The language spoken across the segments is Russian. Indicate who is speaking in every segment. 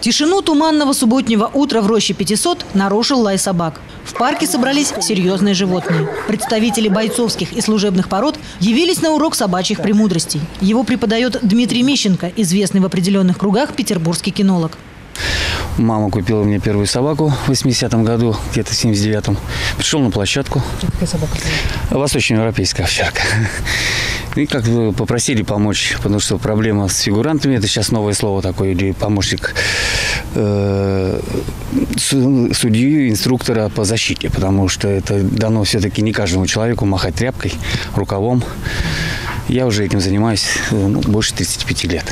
Speaker 1: Тишину туманного субботнего утра в роще 500 нарушил лай собак. В парке собрались серьезные животные. Представители бойцовских и служебных пород явились на урок собачьих премудростей. Его преподает Дмитрий Мищенко, известный в определенных кругах петербургский кинолог.
Speaker 2: Мама купила мне первую собаку в 80-м году, где-то в 79-м. Пришел на площадку.
Speaker 1: Какая собака?
Speaker 2: Восточноевропейская овчарка. И как бы попросили помочь, потому что проблема с фигурантами, это сейчас новое слово такое, или помощник э, судьи, инструктора по защите, потому что это дано все-таки не каждому человеку махать тряпкой, рукавом. Я уже этим занимаюсь ну, больше 35 лет.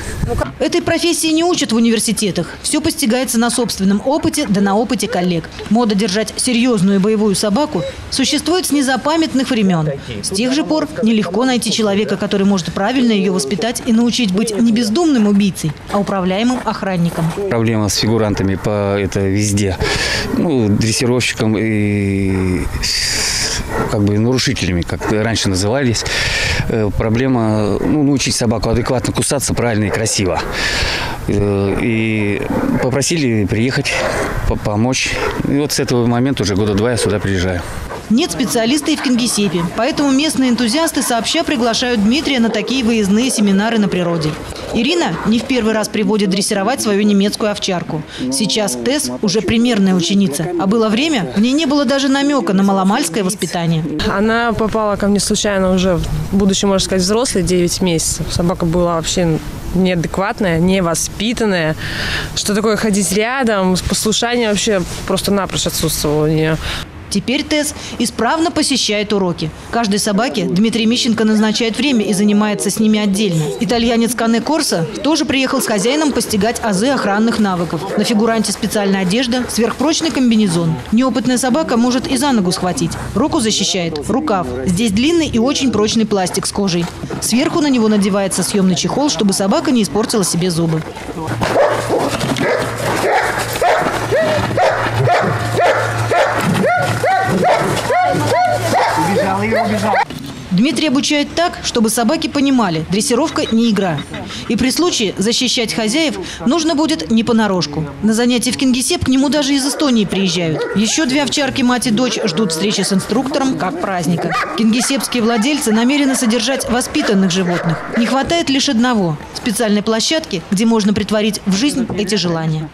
Speaker 1: Этой профессии не учат в университетах. Все постигается на собственном опыте, да на опыте коллег. Мода держать серьезную боевую собаку существует с незапамятных времен. С тех же пор нелегко найти человека, который может правильно ее воспитать и научить быть не бездумным убийцей, а управляемым охранником.
Speaker 2: Проблема с фигурантами по это везде. Ну, дрессировщикам и как бы нарушителями, как раньше назывались. Э, проблема ну, научить собаку адекватно кусаться правильно и красиво. Э, и попросили приехать, помочь. И вот с этого момента уже года два я сюда приезжаю.
Speaker 1: Нет специалиста и в Кингисеппе, поэтому местные энтузиасты сообща приглашают Дмитрия на такие выездные семинары на природе. Ирина не в первый раз приводит дрессировать свою немецкую овчарку. Сейчас Тесс уже примерная ученица, а было время, в ней не было даже намека на маломальское воспитание.
Speaker 3: Она попала ко мне случайно уже, будучи, можно сказать, взрослой, 9 месяцев. Собака была вообще неадекватная, невоспитанная. Что такое ходить рядом, послушание вообще просто-напрочь отсутствовало у нее.
Speaker 1: Теперь Тесс исправно посещает уроки. Каждой собаке Дмитрий Мищенко назначает время и занимается с ними отдельно. Итальянец Кане Корса тоже приехал с хозяином постигать азы охранных навыков. На фигуранте специальная одежда, сверхпрочный комбинезон. Неопытная собака может и за ногу схватить. Руку защищает рукав. Здесь длинный и очень прочный пластик с кожей. Сверху на него надевается съемный чехол, чтобы собака не испортила себе зубы. Дмитрий обучает так, чтобы собаки понимали, дрессировка не игра. И при случае защищать хозяев нужно будет не понарошку. На занятия в Кингисепп к нему даже из Эстонии приезжают. Еще две овчарки, мать и дочь, ждут встречи с инструктором как праздника. Кингисеппские владельцы намерены содержать воспитанных животных. Не хватает лишь одного – специальной площадки, где можно притворить в жизнь эти желания.